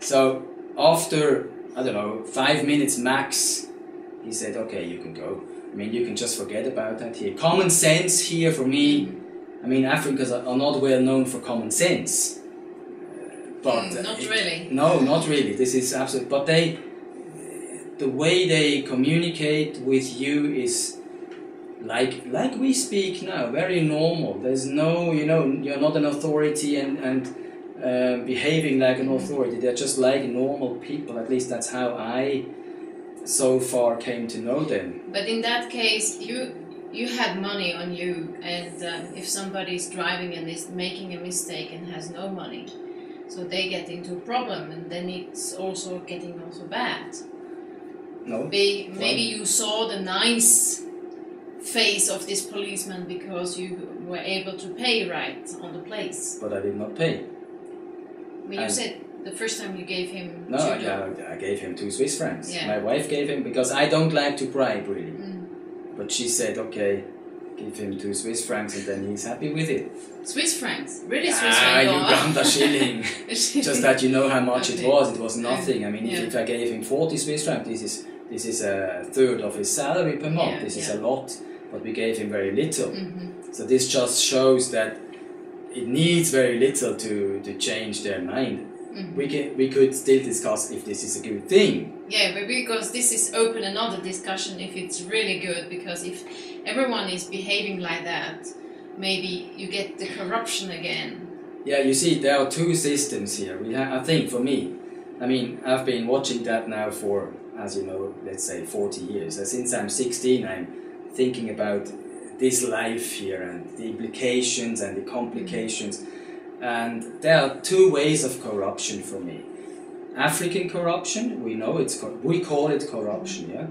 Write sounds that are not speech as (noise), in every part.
So after I don't know five minutes max, he said, "Okay, you can go." I mean, you can just forget about that here. Common sense here for me. I mean, Africans are, are not well known for common sense. But Mm, not it- really. No, not really. This is absolute. But they, the way they communicate with you is like like we speak now, very normal. There's no, you know, you're not an authority and and uh, behaving like an authority. They're just like normal people. At least that's how I so far came to know them. But in that case, you you had money on you, and um, if somebody's driving and is making a mistake and has no money, so they get into a problem, and then it's also getting also bad. No. Maybe you saw the nice face of this policeman because you were able to pay right on the place. But I did not pay. Mean, you And- said the first time you gave him No, I. I gave him two Swiss francs. Yeah. My wife gave him because I don't like to bribe really. Mm. But she said, okay, give him two Swiss francs and then he's happy with it. Swiss francs, really Swiss Ah, francs. Uganda (laughs) shilling. Just that you know how much Okay. it was. It was nothing. I mean, if, Yeah. if I gave him 40 Swiss francs, this is this is a third of his salary per month. Yeah, this is a lot, but we gave him very little. Mhm. So this just shows that it needs very little to, to change their mind. Mhm. We can we could still discuss if this is a good thing. Yeah, but because this is open another discussion if it's really good because if everyone is behaving like that, maybe you get the corruption again. Yeah, you see, there are two systems here. We ha- I think for me, I mean, I've been watching that now for, as you know, let's say 40 years. Since I'm 16, I'm thinking about this life here and the implications and the complications. And there are two ways of corruption for me. African corruption, we know it's, we call it corruption, yeah?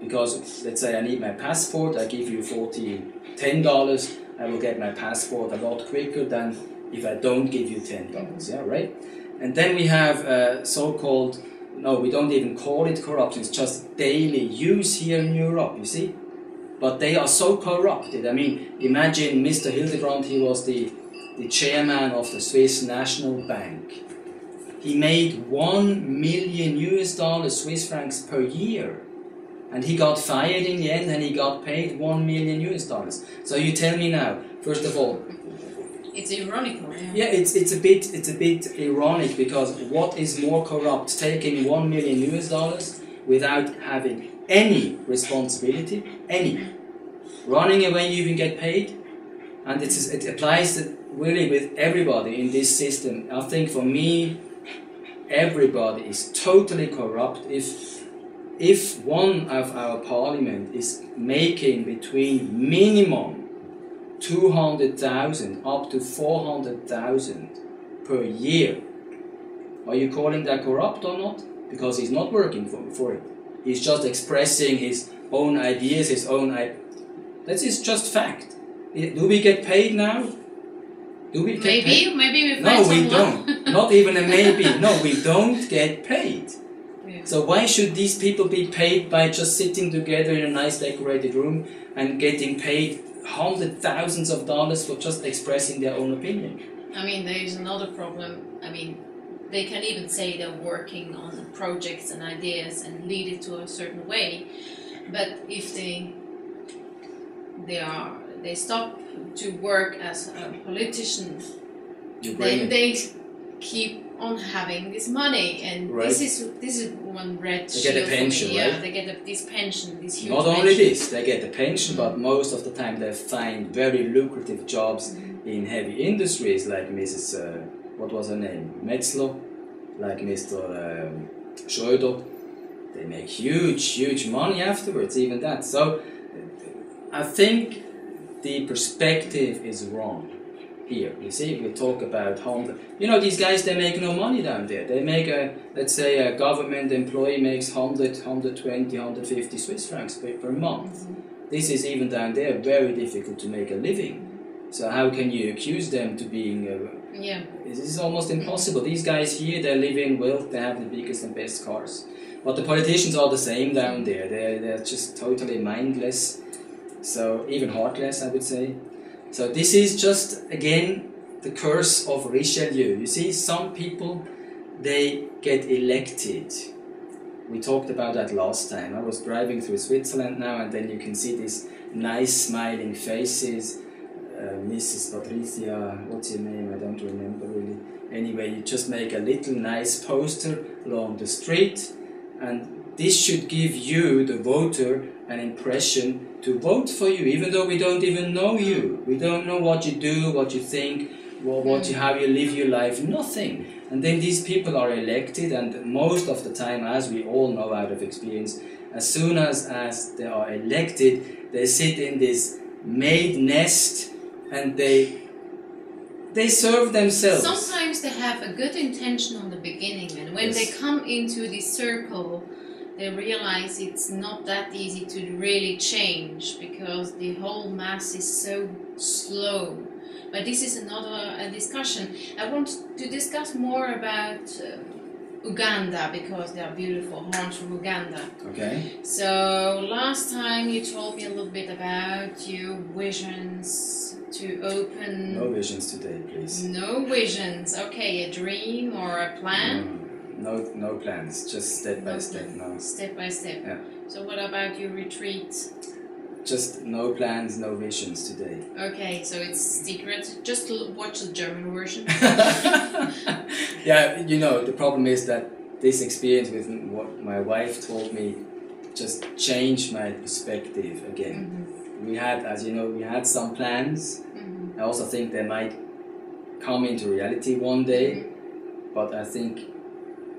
Because let's say I need my passport, I give you 40, $10, I will get my passport a lot quicker than if I don't give you ten dollars. Yeah, right. And then we have uh, so-called no, we don't even call it corruption. It's just daily use here in Europe. You see, but they are so corrupted. I mean, imagine Mr. Hildebrand. He was the the chairman of the Swiss National Bank. He made one million US dollars, Swiss francs per year. And he got fired in the end and he got paid one million US dollars. So you tell me now, first of all, It's ironical. yeah, it's it's a bit it's a bit ironic because what is more corrupt, taking one million US dollars without having any responsibility, any, running away you even get paid, and it is it applies really with everybody in this system. I think for me, everybody is totally corrupt if if one of our parliament is making between minimum 200,000 up to 400,000 per year. Are you calling that corrupt or not? Because he's not working for, for it. He's just expressing his own ideas, his own. I- that is just fact. Do we get paid now? Do we get paid? Maybe, maybe we No, we don't. Not even a maybe. (laughs) No, we don't get paid. Yeah. So why should these people be paid by just sitting together in a nice decorated room and getting paid hundred thousands of dollars for just expressing their own opinion? I mean, there is another problem. I mean, they can even say they're working on projects and ideas and lead it to a certain way, but if they they are they stop to work as a politician, then they keep on having this money, and this is this is one red They get a shield for me. pension, Yeah, right? they get a, this pension, this huge Not only pension. this, they get a pension, but most of the time they find very lucrative jobs in heavy industries like Mrs. Uh, what was her name? Metzler, like Mr. Um, Schröder. They make huge, huge money afterwards, even that. So I think the perspective is wrong here. You see, we talk about Uganda. You know, these guys, they make no money down there. They make a, let's say, a government employee makes 100, 120, 150 Swiss francs per, per month. This is even down there very difficult to make a living. So how can you accuse them to being? Uh, Yeah, this is almost impossible. These guys here, they live in wealth. They have the biggest and best cars. But the politicians are the same down there. They're, they're just totally mindless. So even heartless, I would say. So this is just again the curse of Richelieu. You see, some people they get elected. We talked about that last time. I was driving through Switzerland now, and then you can see these nice smiling faces. Uh, Mrs. Patricia, what's your name? Don't remember really. Anyway, you just make a little nice poster along the street, and this should give you, the voter, an impression to vote for you, even though we don't even know you. We don't know what you do, what you think, what, what you, how you live your life, nothing. And then these people are elected, and most of the time, as we all know out of experience, as soon as, as they are elected, they sit in this made nest and they they serve themselves. Sometimes they have a good intention on the beginning, and when Yes. they come into this circle, they realize it's not that easy to really change because the whole mass is so slow. But this is another uh, discussion. I want to discuss more about uh, Uganda because they are beautiful horns from Uganda. Okay. So last time you told me a little bit about your visions to open. No visions today, please. No visions. Okay, a dream or a plan. Mm, No, no plans. Just step by No step. plan. No. Step by step. Yeah. So what about your retreat? Just no plans, no visions today. Okay, so it's secret. Just watch the German version. (laughs) yeah, you know, the problem is that this experience with what my wife told me just changed my perspective again. Mhm, We had, as you know, we had some plans. mhm, I also think they might come into reality one day, but I think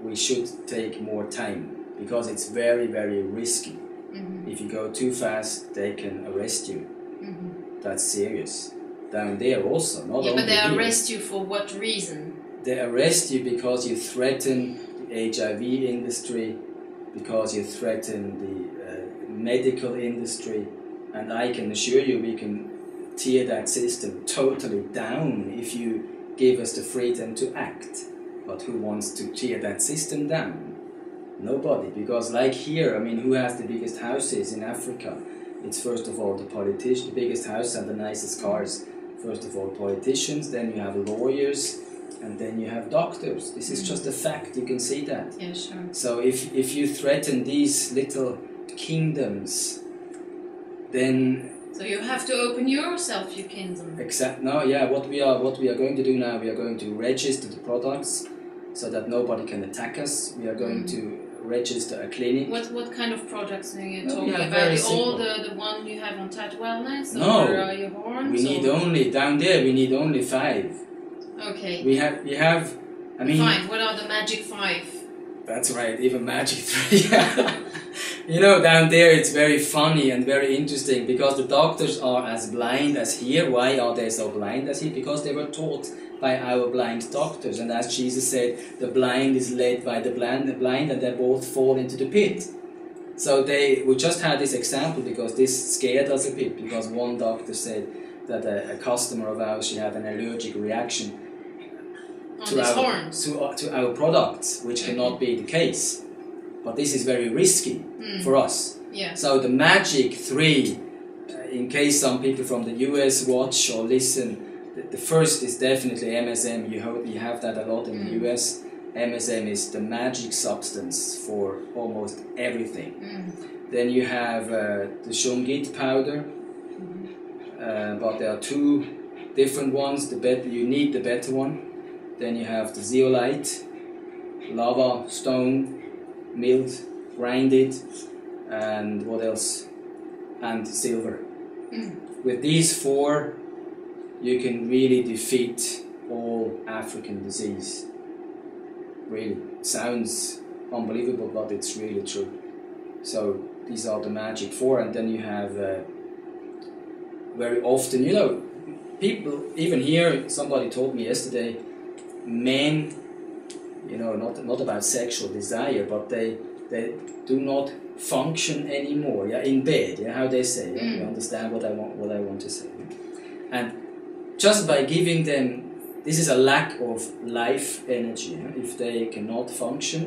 we should take more time because it's very, very risky. mhm, If you go too fast, they can arrest you. mhm. That's serious. Down there also, not Yeah, only but they here. arrest you for what reason? They arrest you because you threaten the HIV industry, because you threaten the uh, medical industry, and I can assure you we can tear that system totally down if you give us the freedom to act. But who wants to tear that system down? Nobody, because like here, I mean, who has the biggest houses in Africa? It's first of all the politician, the biggest house and the nicest cars. First of all, politicians, then you have lawyers, and then you have doctors. This is just a fact, you can see that. Yeah, sure. So if, if you threaten these little kingdoms, then So you have to open yourself, your kingdom. Exact. No, yeah. What we are, what we are going to do now, we are going to register the products, so that nobody can attack us. We are going Mm. to register a clinic. What what kind of products are you No, talking yeah, about? very The, all simple. the, the one you have on Tat Wellness? No. Or uh, your horns? We need or? only down there. We need only five. Okay. We have. We have. I mean, Five. What are the magic five? that's right. Even magic three. (laughs) you know, down there it's very funny and very interesting because the doctors are as blind as here. Why are they so blind as here? Because they were taught by our blind doctors, and as Jesus said, the blind is led by the blind, the blind, and they both fall into the pit. So they, we just had this example because this scared us a bit because one doctor said that a, a customer of ours she had an allergic reaction to our to, our- to our products, which cannot be the case. But this is very risky Mm. for us. Yeah. So the magic three, uh, in case some people from the US watch or listen, the, first is definitely MSM. You hope you have that a lot in the Mm. US. MSM is the magic substance for almost everything. Mm. Then you have uh, the shungit powder, uh, but there are two different ones. The better you need, the better one. Then you have the zeolite, lava stone, milled, grinded, and what else? And silver. Mm. With these four, you can really defeat all African disease. Really, sounds unbelievable, but it's really true. So these are the magic four, and then you have uh, very often, you know, people even here. Somebody told me yesterday, men, you know, not not about sexual desire, but they they do not function anymore. Yeah, in bed. Yeah, how they say. Yeah? You Mm. understand what I want what I want to say. And just by giving them, this is a lack of life energy. yeah? If they cannot function,